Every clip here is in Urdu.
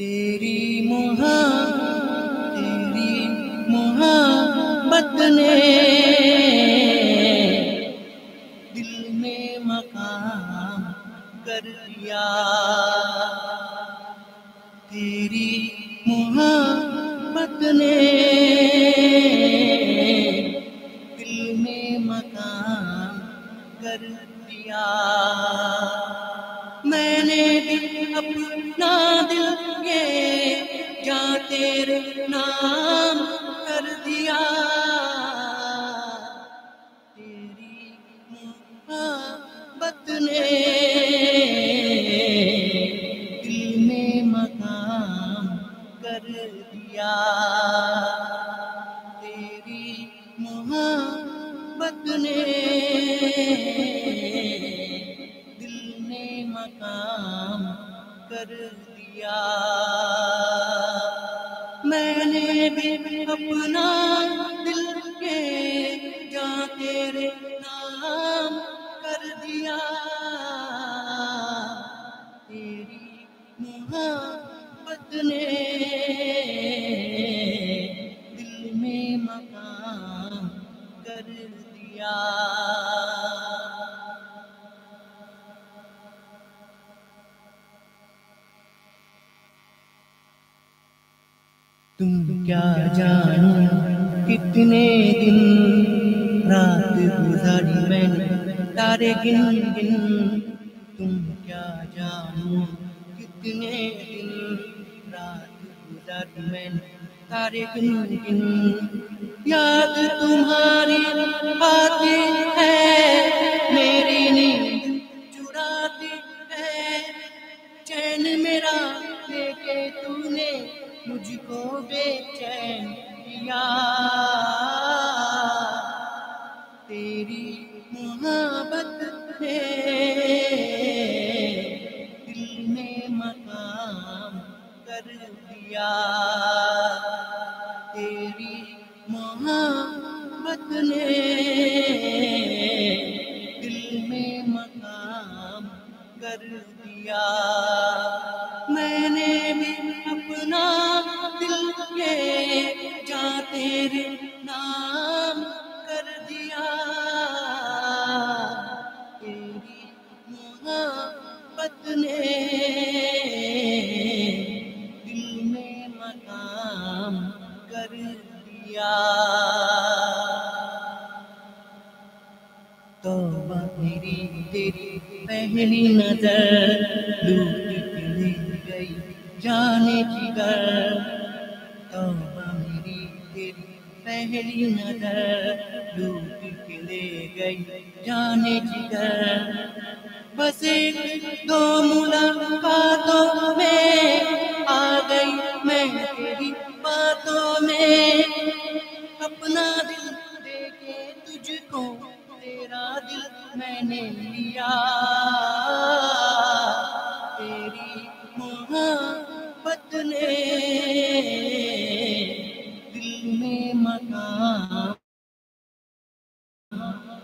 تیری محبت تیری محبت نے دل میں مقام کر دیا۔ تیری محبت نے دل میں مقام کر دیا۔ میں نے بھی اپنا دل یہ جا تیرے نام کر دیا؟ تیری محبت نے دل میں مقام کر دیا۔ تیری محبت نے دل میں مقام کر دیا۔ میں نے بھی اپنا دل کے جا تیرے نام کر دیا۔ تیری محبت نے دل میں مقام کر دیا۔ تم کیا جانو؟ کتنے دن رات گزاری میں نے تارے گن گن تم کیا جانو؟ کتنے دن رات گزاری میں نے تارے گن گن یاد تمہاری آتی ہے میری چین کیا تیری محبت نے دل میں مقام کر دیا تیری محبت نے دل میں مقام کر دیا میں نے بھی دیا توبہ میری تیری پہلی نظر لوٹ لے گئی، جانے کی جگر توبہ میری تیری پہلی نظر لوٹ کے لے گئی، جانے کی جگر بس ایک دو ملاقاتوں میں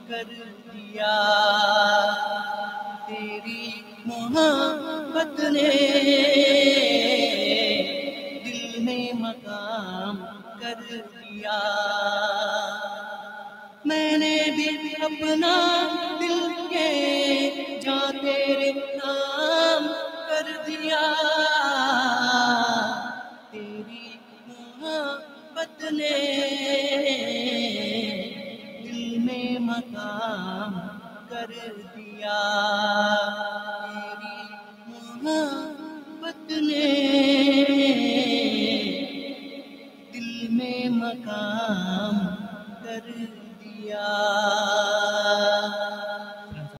کر دیا۔ تیری محبت نے دل میں مقام کر دیا۔ میں نے بھی اپنا دل کے جا تیرے نام کر دیا۔ مقام کر دیا۔ تیری محبت نے دل میں مقام کر دیا۔